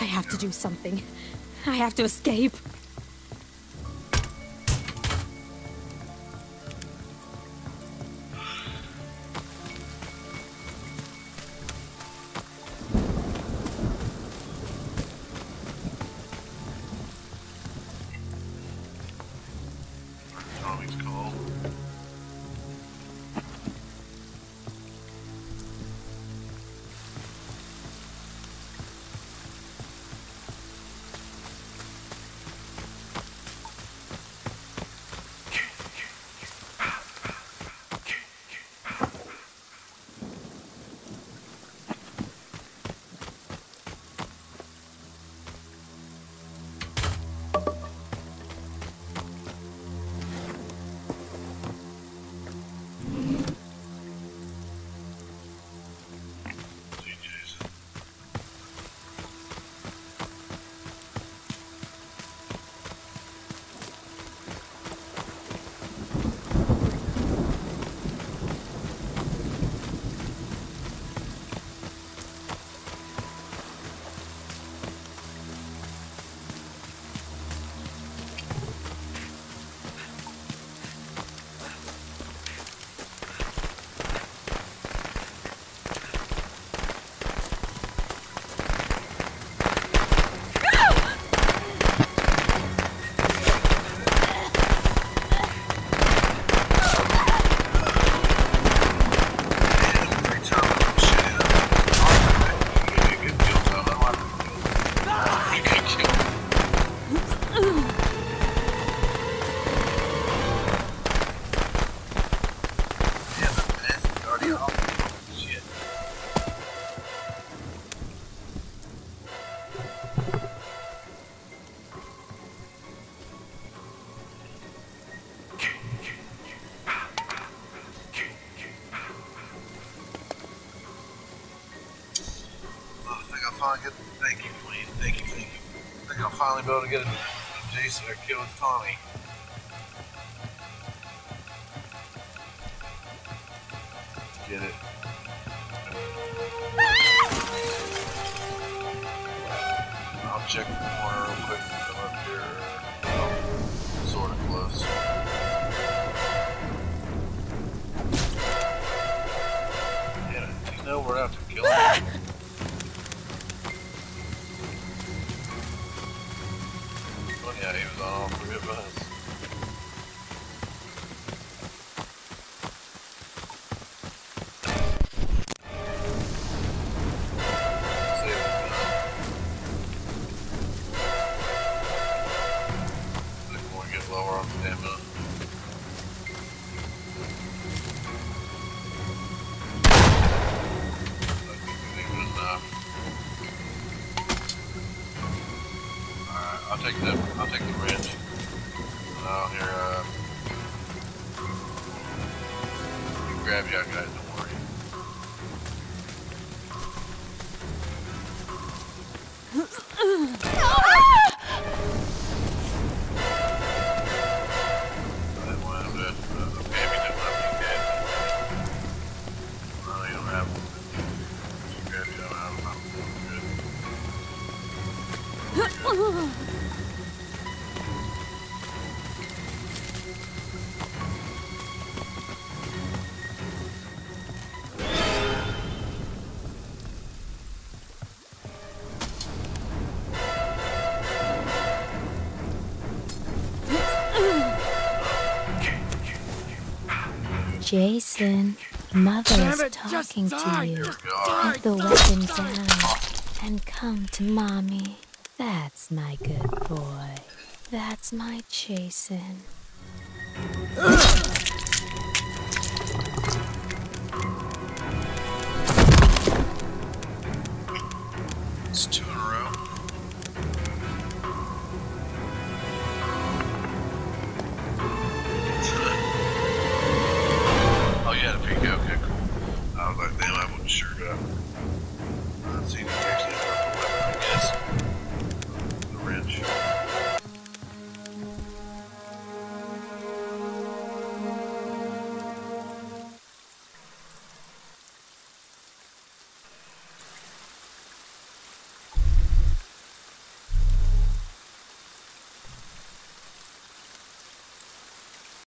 I have to do something. I have to escape. You finally be able to get Jason or kill Tommy. Get it. I'll check I'll take the I'll take the wrench. And I'll hear uh you grab you guys, don't worry. I Jason, Mother is talking to you. Here. Put the weapon down and come to Mommy. That's my good boy. That's my Jason.